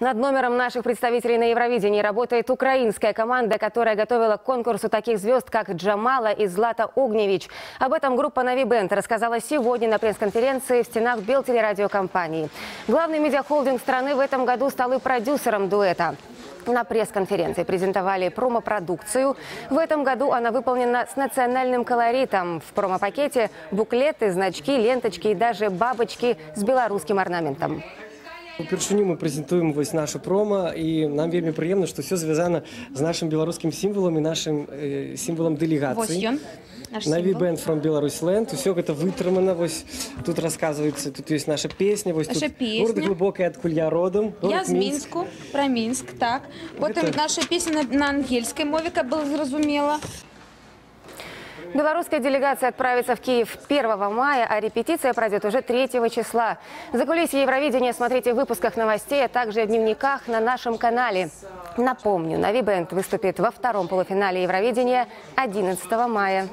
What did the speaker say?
Над номером наших представителей на Евровидении работает украинская команда, которая готовила к конкурсу таких звезд, как Джамала и Злата Огневич. Об этом группа «Нави Бенд» рассказала сегодня на пресс-конференции в стенах Белтелерадиокомпании. Главный медиахолдинг страны в этом году стал и продюсером дуэта. На пресс-конференции презентовали промо-продукцию. В этом году она выполнена с национальным колоритом. В промо-пакете буклеты, значки, ленточки и даже бабочки с белорусским орнаментом. Упершыню мы прэзентуем вось наша прома і нам вельмі прыемна што ўсё звязана з нашым беларускім сімвалам і нашым э, сімвалам Вось дэлегацыі ён. Наш Наві сімвал. бэнд from Беларусьленд усё гэта вытрымана вось тут расказваецца тут ёсць наша песня вось Наша тут песня. город глыбокая адкуль я родом Я город з Мінску, про Мінск, так. Потім Гэта- наша пісня на, на ангельській мові, каб було зрозуміло. Белорусская делегация отправится в Киев 1 мая, а репетиция пройдет уже 3 числа. За кулисье Евровидения смотрите в выпусках новостей, а также в дневниках на нашем канале. Напомню, Нави Бенд выступит во втором полуфинале Евровидения 11 мая.